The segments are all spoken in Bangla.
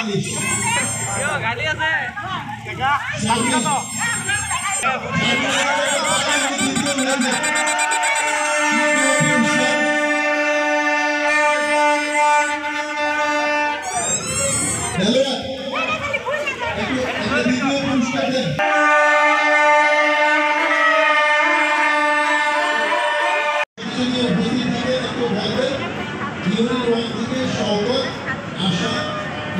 তেতাল্লিশ গাড়ি আছে ধন্যবাদ একটু একটা দ্বিতীয় পুরস্কার দেন পিছনে উপস্থিত হবে একটু বলবেন ইউনিট ওয়ান থেকে শওকত আশা ইউনিট টু দাঁড়ায় থেকে রয়েছে, শওকত আশা তো দেই না। ইউনিট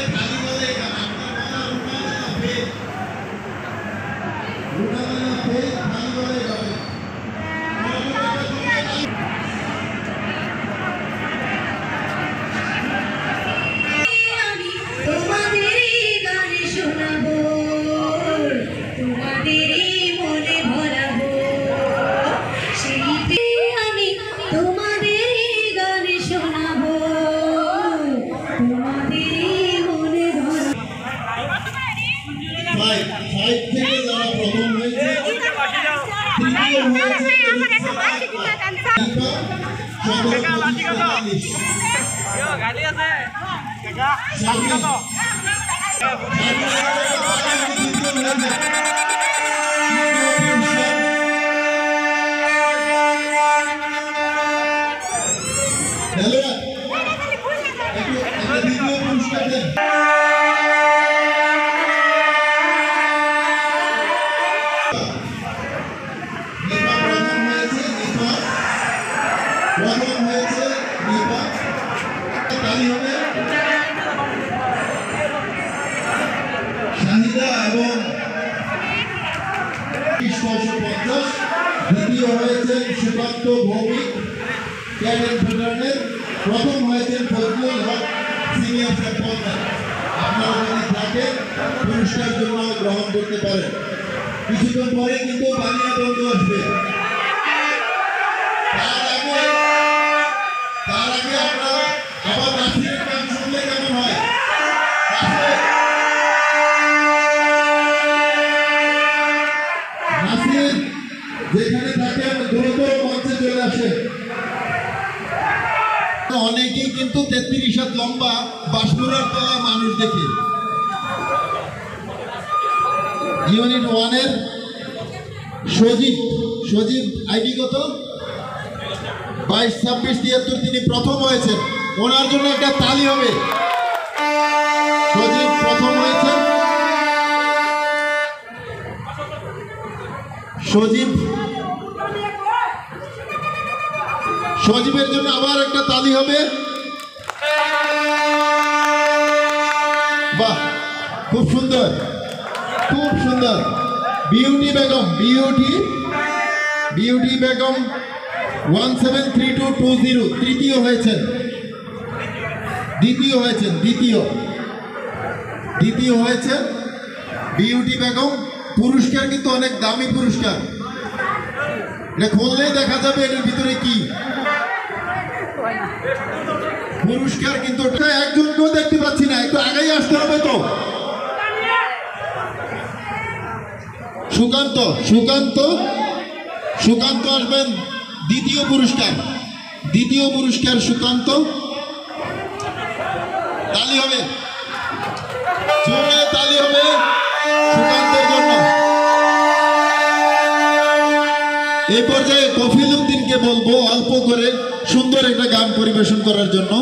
ফাইভ ফাইভ থেকে যারা প্রথম হয়েছে তৃতীয় হয়েছে সতেরো পঁচিশ পঁয়তাল্লিশ গাড়ি আছে প্রথম হয়েছে তালি হবে। শাহিদা হয়েছেন সুকান্ত ভৌমিক ক্যাডেট ভেটারেনের প্রথম হয়েছেন ফজলুল হক, সিনিয়র পুরস্কার জন্য গ্রহণ করতে পারেন। কিছুক্ষণ পরে কিন্তু বানিয়া বন্ধু আসবে। অনেকেই কিন্তু তেত্রিশ হাত লম্বা বাসপুরার তলা মানুষ দেখি। ইউনিট ওয়ানের সজীব সজীব আইডি কত? বাইশ, ছাব্বিশ, তিয়াত্তর, তিনি প্রথম হয়েছেন। ওনার জন্য একটা তালি হবে। সজীব প্রথম হয়েছেন। সজীব সজীবের জন্য আবার একটা তালি হবে। বাহ, খুব সুন্দর খুব সুন্দর। Beauty Begum Beauty Beauty Begum one seven three two two zero তৃতীয় হয়েছেন। দ্বিতীয় হয়েছেন, দ্বিতীয়। দ্বিতীয় হয়েছে বিউটি বেগম, পুরস্কার কিন্তু অনেক দামি পুরস্কার। এটা খুললেই দেখা যাবে এটার ভিতরে কি। পুরস্কার কিন্তু একজনকেও দেখতে পাচ্ছি না, একটু আগেই আসতে হবে তো। সুকান্ত সুকান্ত সুকান্ত আসবেন, দ্বিতীয় পুরস্কার। দ্বিতীয় পুরস্কার সুকান্ত। তালি হবে। তালি হবে সুকান্তের জন্য। এই পর্যায়ে কফিল বলব অল্প করে সুন্দর একটা গান পরিবেশন করার জন্য।